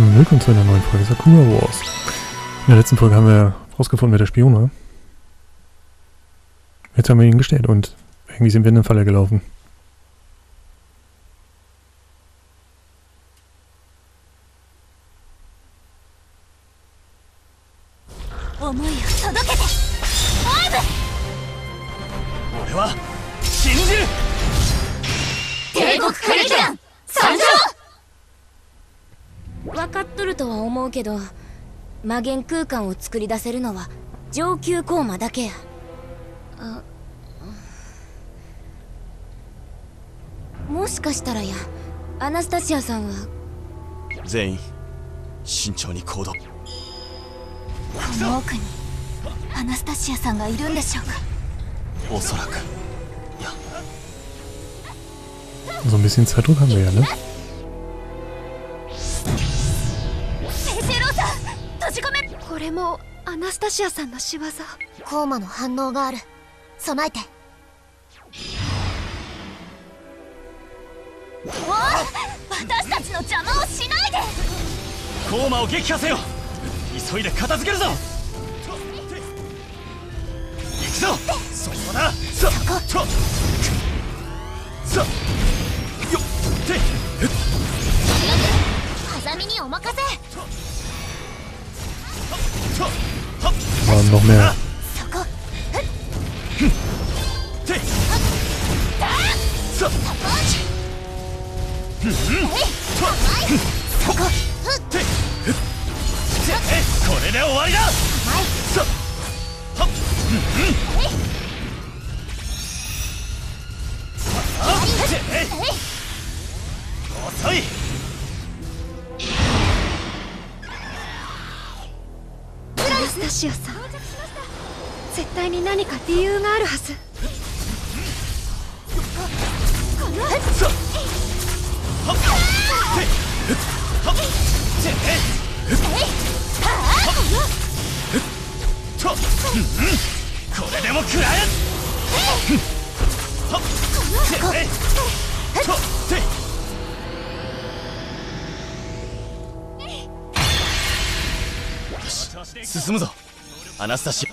Willkommen zu einer neuen Folge Sakura Wars. In der letzten Folge haben wir rausgefunden, wer der Spion war. Jetzt haben wir ihn gestellt und irgendwie sind wir in den Falle gelaufen. 魔元空間を作り出せるのは上級コーマだけや。あもしかしたらやアナスタシアさんは。全員慎重に行動。この奥にアナスタシアさんがいるんでしょうか。おそらく。So ein bisschen Zeitdruck haben wir ja, ne? れもアナスタシアさんの仕業。コーマの反応がある。備えて。お私たちの邪魔をしないで！コーマを撃破せよ。急いで片付けるぞ。行くぞ。そこだ。そそ man. 絶対に何か理由があるはず。そはってはってとこれでも食らえよし進むぞ。アナスタシ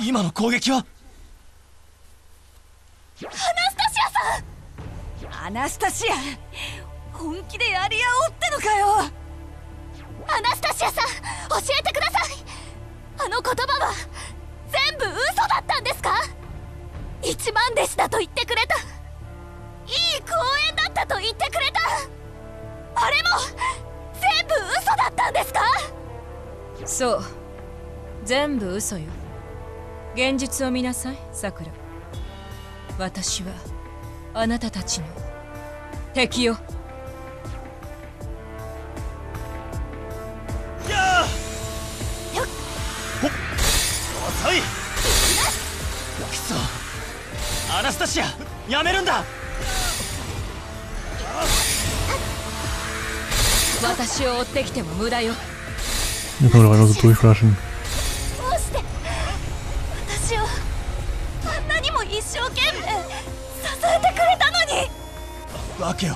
今の攻撃はアナスタシアさんアナスタシア本気でやり合おうってのかよ アナスタシアさん教えてください。あの言葉は全部嘘だったんですか？一万弟子だと言ってくれた。いい公演だったと言ってくれた。あれも全部嘘だったんですか？そう。全部嘘よ。現実を見なさいさくら私はあなたたちの敵よ。遅い。くそ。アナスタシアやめるんだ。私を追ってきても無駄よ。Hier können wir doch einfach so durchflaschen. どうして？私をあんなにも一生懸命支えてくれたのに。訳を。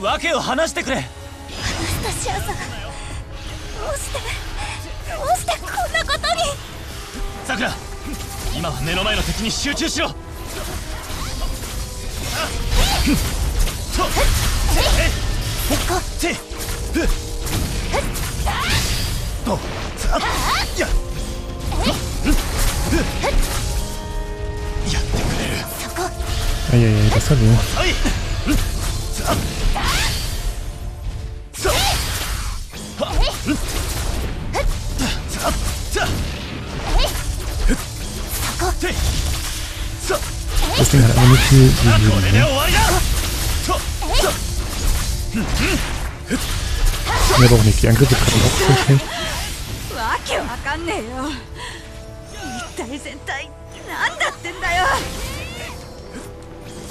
訳を話してくれ。アナスタシアさんどうして？さくら今は目の前の敵に集中しろとほってふっとさややってくれる Eieiei, das hat er. はいうきならお主に譲るねやばおにきやんぐかんのわけわかんねえよ一体全体なだってんだよ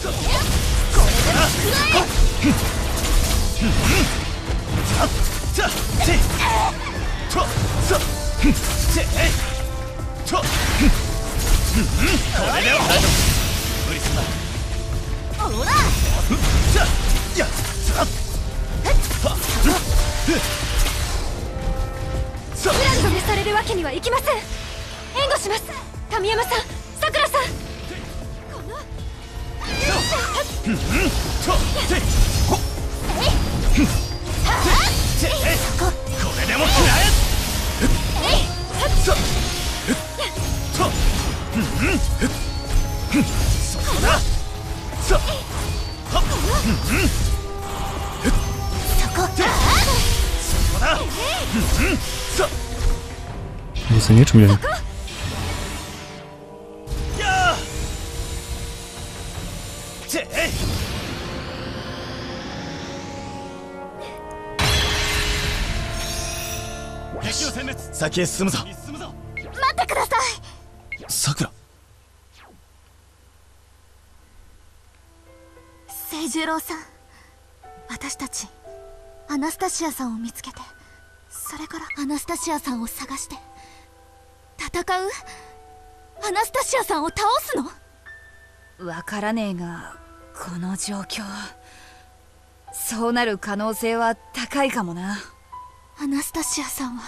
これでも食らえほらさやささブランドにされるわけにはいきません。援護します。神山さんさくらさん。とてほてこれでも食らえださい。さくら清十郎さん。私たちアナスタシアさんを見つけてそれからアナスタシアさんを探して戦う？アナスタシアさんを倒すの？わからねえがこの状況そうなる可能性は高いかもな。アナスタシアさんは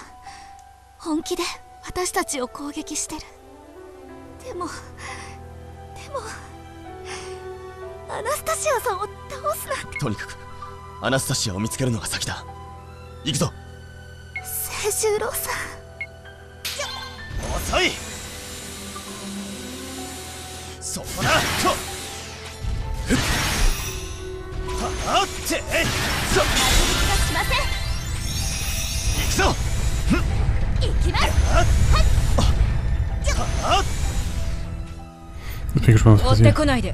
本気で私たちを攻撃してる。でもでもアナスタシアさんを倒すなんて。とにかくアナスタシアを見つけるのが先だ。行くぞ。清十郎さん遅い。そこだ。とふっ。はあって。そがしま行くぞせん。行きます。はあ Ich bin gespannt, was 追って.こないで。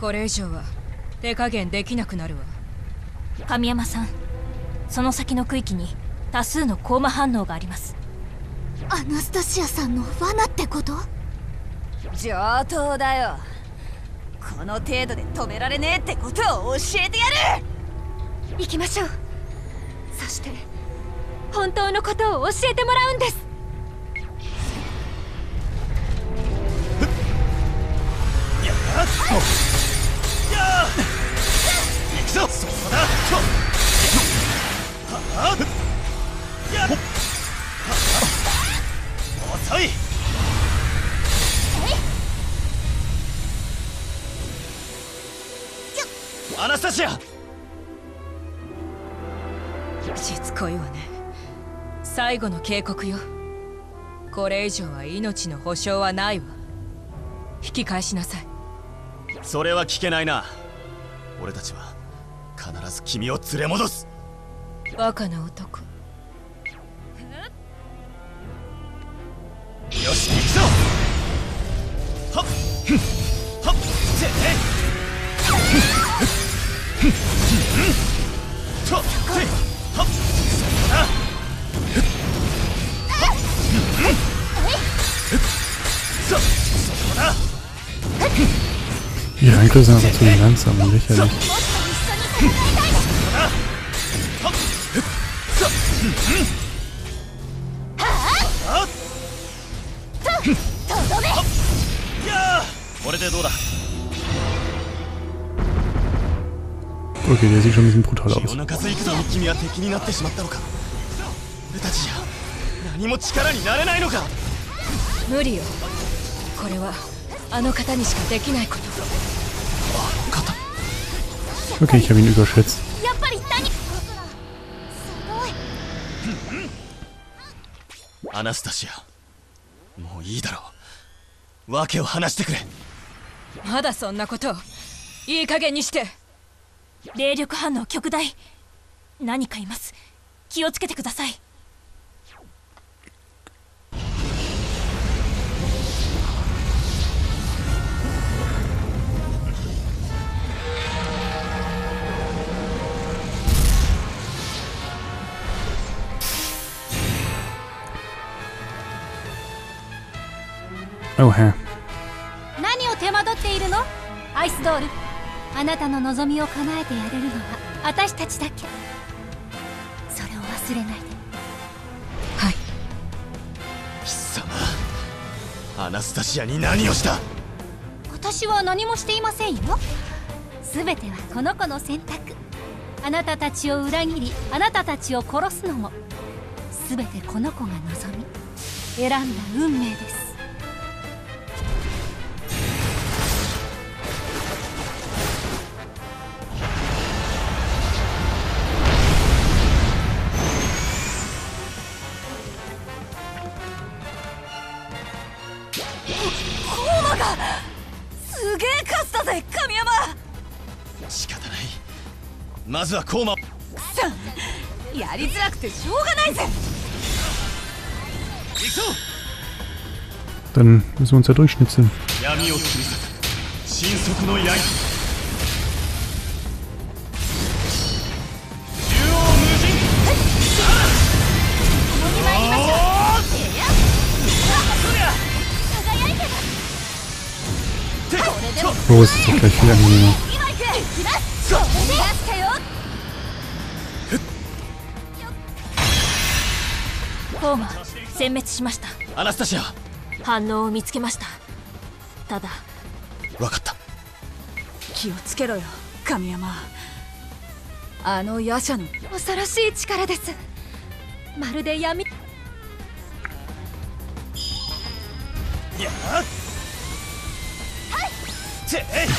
これ以上は手加減できなくなるわ。神山さんその先の区域に多数のコーマ反応がありますアナスタシアさんの罠ってこと？上等だよ。この程度で止められねえってことを教えてやる！行きましょう。そして本当のことを教えてもらうんです。やっ最後の警告よ。これ以上は命の保証はないわ。引き返しなさい。それは聞けないな。俺たちは必ず君を連れ戻す。バカな男。よし行くぞ。はっ。はっ。せえ。ふんふんとせはっ Die Angriffe sind aber zu langsam und lächerlich. Okay, der sieht schon ein bisschen brutal aus. 無理よこれはあの方にしかできないこと Okay, ich habe ihn überschätzt. やっぱり何アナスタシアもういいだろう。訳を話してくれ。まだそんなことを。いい加減にして。霊力反応極大。何かいます。気をつけてください Oh, Herr. 何を手間取っているの？アイスドール。あなたの望みを叶えてやれるのは私たちだけ。それを忘れないで。はい。貴様アナスタシアに何をした？私は何もしていませんよ。全てはこの子の選択。あなたたちを裏切りあなたたちを殺すのも全てこの子が望み。選んだ運命ですすげえ勝ったぜ神山。仕方ない。まずはコーマくさやりづらくてしょうがないぜ。Dann müssen wir uns ja durchschnitzeln. 闇を切り裂く。神速の刃 Oh, es ist doch gleich viel angenehmer. 殲滅しましたアナスタシア。反応を見つけました。ただ。分かった。気をつけろよ神山。あの夜叉の恐ろしい力です。まるで闇。いや。はいてえいと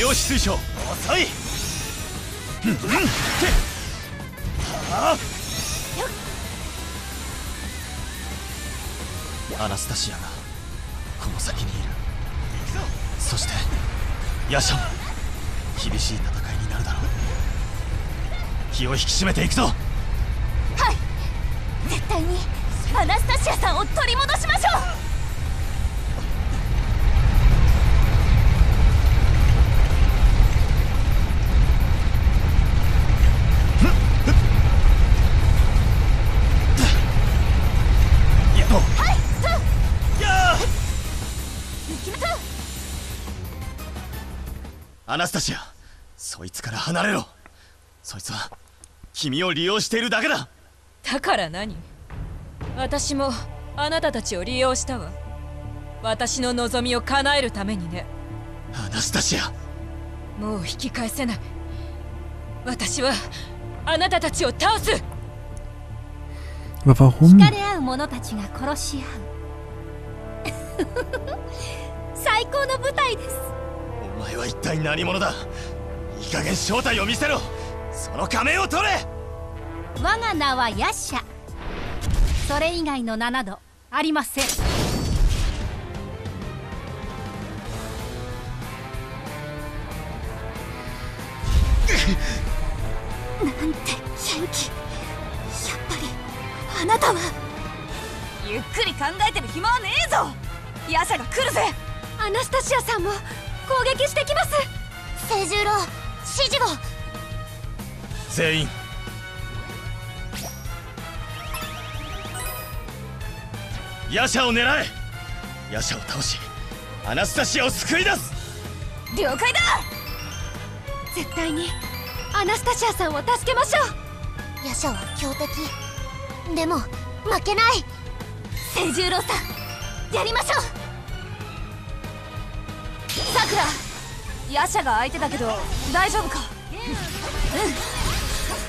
量子水晶遅い。うんうんてはあアナスタシアがこの先にいる。そしてヤシャも厳しい戦いになるだろう。気を引き締めていくぞ。はい。絶対にアナスタシアさんを取り戻しましょう。アナスタシアそいつから離れろ。そいつは君を利用しているだけだ。だから何？私もあなたたちを利用したわ。私の望みを叶えるためにね。アナスタシア。もう引き返せない。私はあなたたちを倒す?惹かれ合う者たちが殺し合う。最高の舞台ですお前は一体何者だ？いい加減正体を見せろ！その仮面を取れ！我が名はヤッシャ。それ以外の名などありません。なんて元気やっぱりあなたは。ゆっくり考えてる暇はねえぞ！夜叉が来るぜ！アナスタシアさんも攻撃してきます。清十郎指示を。全員。ヤシャを狙え。ヤシャを倒しアナスタシアを救い出す。了解だ。絶対にアナスタシアさんを助けましょう。ヤシャは強敵。でも負けない。清十郎さんやりましょうさくら。夜叉が相手だけど大丈夫か？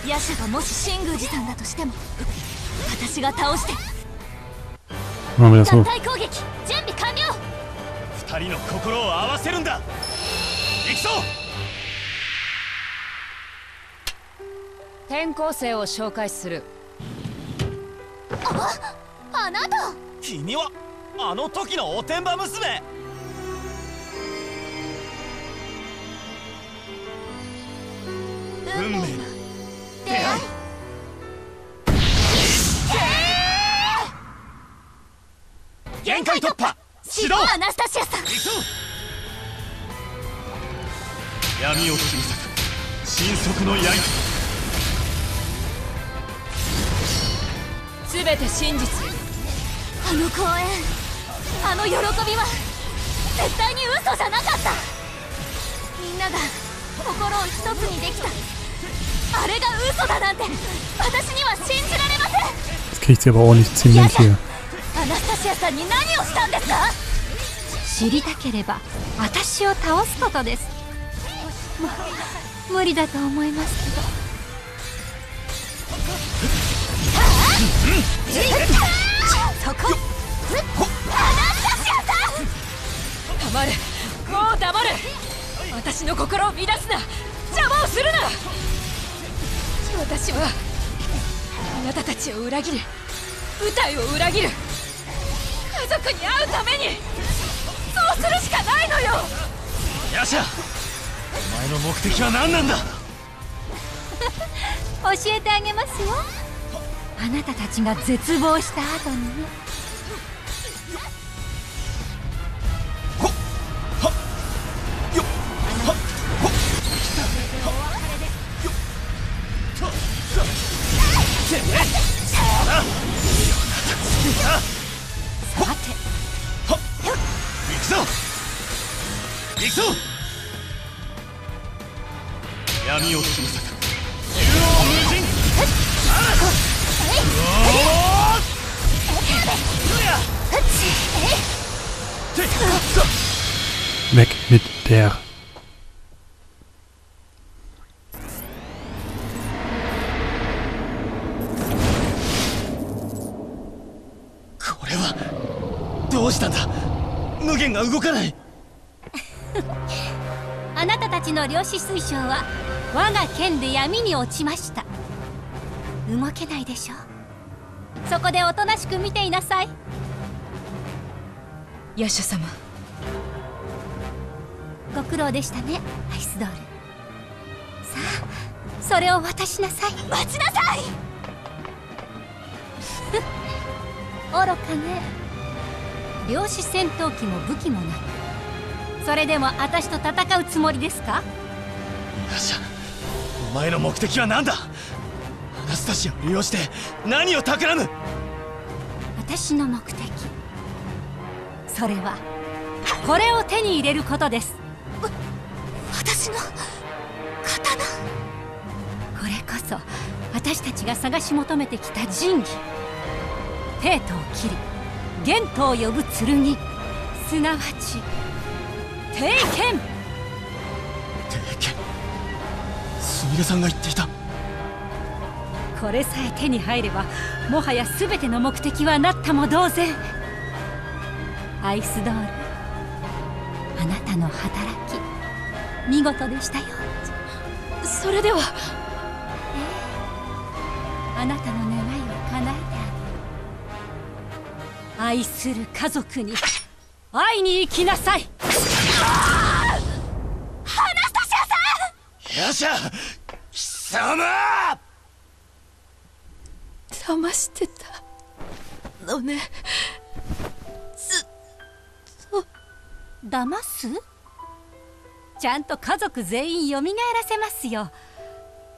うん。ヤシャがもし神宮寺さんだとしても私が倒して。合.体攻撃準備完了。二人の心を合わせるんだ。行くぞ！転校生を紹介する。あなた。君はあの時のおてんば娘運命。の出会い限界突破始動アナスタシアさん闇を切り裂く神速の刃。全て真実あの公演あの喜びは絶対に嘘じゃなかった。みんなが心を一つにできたあれが嘘だなんて。私には信じられません。Jetzt kriegt sie aber ordentlich ziemlich hier. アナスタシアさんに何をしたんですか？知りたければ私を倒すことです。ま無理だと思いますけど。そこ。アナスタシアさん。黙れもう黙れ。私の心を乱すな。邪魔をするな私はあなたたちを裏切り舞台を裏切る。家族に会うためにそうするしかないのよ。ヤシャお前の目的は何なんだ？教えてあげますよ。あなたたちが絶望した後に。ね mit der. これはどうしたんだ？無限が動かない。あなたたちの量子水晶は我が剣で闇に落ちました。動けないでしょう。そこでおとなしく見ていなさい。ヤシャ様ご苦労でしたねアイスドール。さあそれを渡しなさい。待ちなさい！愚かね。量子戦闘機も武器もなくそれでも私と戦うつもりですか？ヤシャお前の目的は何だ？アナスタシアを利用して何を企む？私の目的。それはこれを手に入れることです私の刀。これこそ私たちが探し求めてきた神器。帝都を切り玄都を呼ぶ剣。すなわち帝剣。帝剣。すみれさんが言っていた。これさえ手に入ればもはや全ての目的はなったも同然。アイスドールあなたの働き見事でしたよ。それでは。あなたの願いを叶えてあげる。愛する家族に。会いに行きなさい。ヤシャ貴様。騙してた。のね騙す？ちゃんと家族全員蘇らせますよ。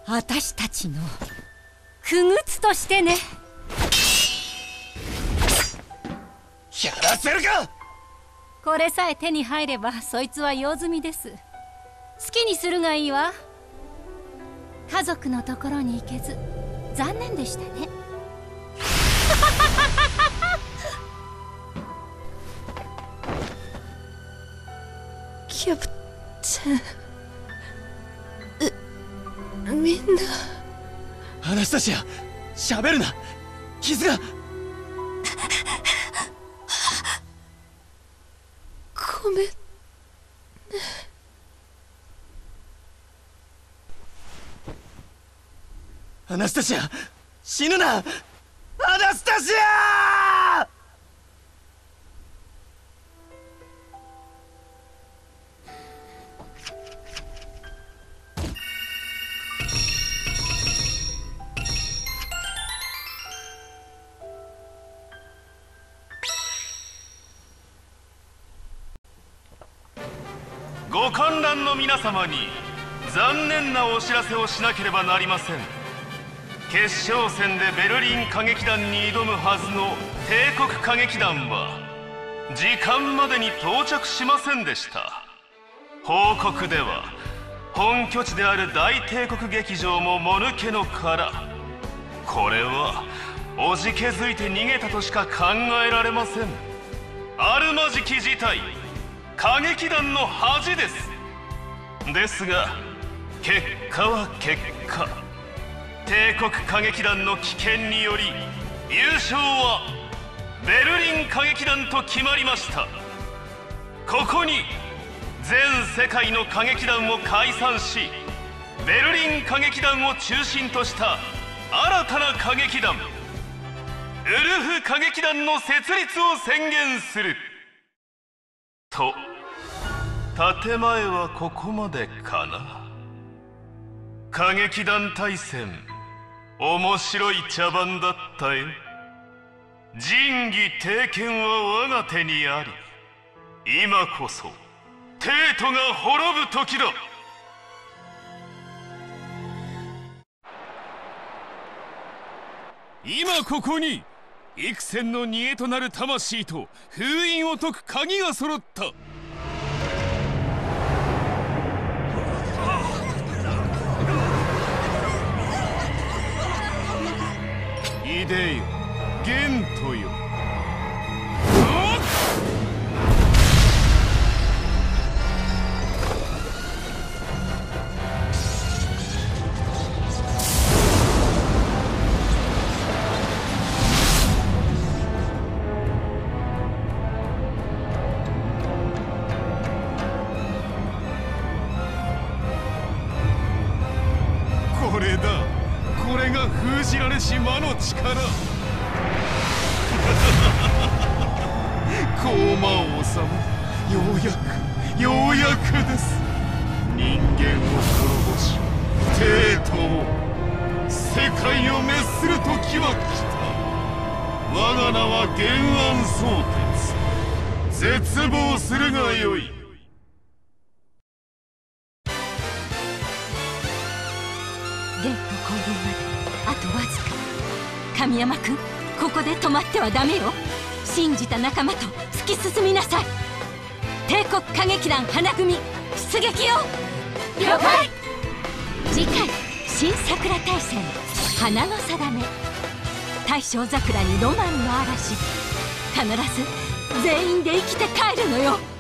私たちのくぐつとしてね。やらせるか！これさえ手に入ればそいつは用済みです。好きにするがいいわ。家族のところに行けず残念でしたね。キャプテンうみんな。アナスタシア喋るな。傷が。ごめんアナスタシア死ぬな。アナスタシアの皆様に残念なお知らせをしなければなりません。決勝戦でベルリン歌劇団に挑むはずの帝国歌劇団は時間までに到着しませんでした。報告では本拠地である大帝国劇場ももぬけの殻。これはおじけづいて逃げたとしか考えられません。あるまじき事態歌劇団の恥です。ですが結果は結果。帝国歌劇団の危険により優勝はベルリン歌劇団と決まりました。ここに全世界の歌劇団を解散しベルリン歌劇団を中心とした新たな歌劇団ウルフ歌劇団の設立を宣言する。と建前はここまでかな？歌劇団対戦面白い茶番だったよ仁義帝権は我が手にあり今こそ帝都が滅ぶ時だ。今ここに幾千の煮えとなる魂と封印を解く鍵が揃った。イデよ。ゲントよ世界を滅する時は来た。我が名は原案相鉄。絶望するがよい。ゲート降臨まで。あとわずか。神山君ここで止まってはダメよ。信じた仲間と突き進みなさい。帝国歌劇団花組出撃よ。了解次回新桜大戦。花の定め。大正桜にロマンの嵐。必ず全員で生きて帰るのよ。